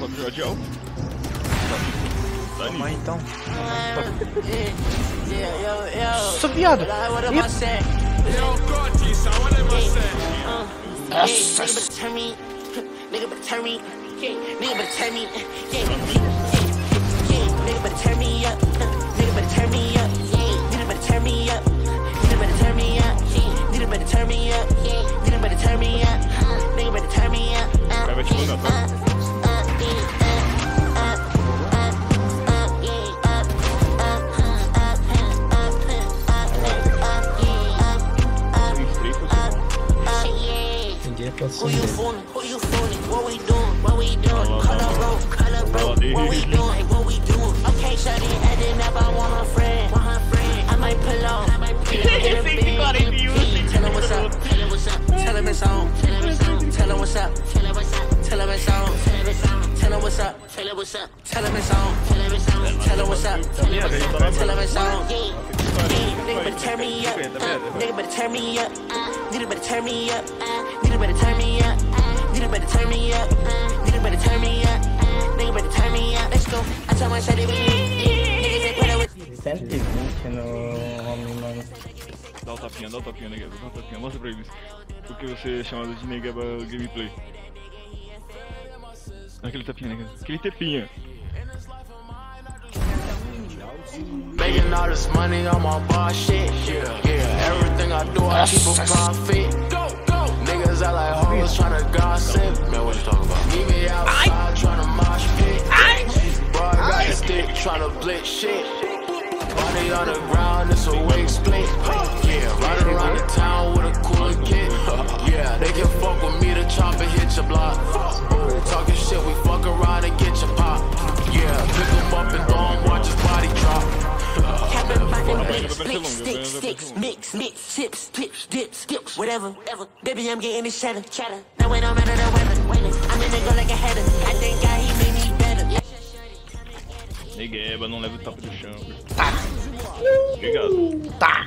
Só do Jordião. Então. Sou viado. Nossa. Ninguém é pra Who you cima. fooling? Who you fooling? What we doing? What we doing? Color olha bro, color bro. What we dele. doing? What we doing? Okay, shut it. Heading up. I want her friend. Want her friend. I might pull up. I might pull up. in a big, in a big. Tell her what's up. Tell her what's up. Tell him it's on. Tell him it's on. Tell her what's up. Tell her what's up. Tell him it's on. Tell him it's on. Tell her what's up. Tell her what's up. Tell him it's on. Tell him it's on. Tell her what's up. Tell him it's on. Nigga better turn me up. Nigga better turn me up. Nigga better turn me up. Nigga better turn me up. Nigga better turn me up. Me me. Let's go. I tell my shawty we Niggas ain't put up with 120 no homem, mano. Dá o tapinha, dá o tapinha, Negeba. Dá o tapinha, mostra pra eles. Por que você é chamado de Negeba Gameplay? Aquele tapinha, Negeba. Aquele tapinha. Making all this money on my boss shit. Yeah, yeah. Everything I do, I keep a profit. Go, go. Niggas act like hoes tryna gossip. Man, what you talking about? Meet me outside tryna mosh pit. Bro, I got the stick tryna blitz shit. Body on the ground, it's a wig split. Yeah, ride around the town with a cooler kid. Bora, them bora, blicks, bora, flicks, bora, sticks, sticks, mix, mix, chips, tips, dips, dips, whatever, whatever. Baby, I'm getting this cheddar, cheddar. Now it don't matter the weather, weather. I'm in the go like a header. I think God, he made me better. Negueba, não leva o tapa do chão. Obrigado. Tá.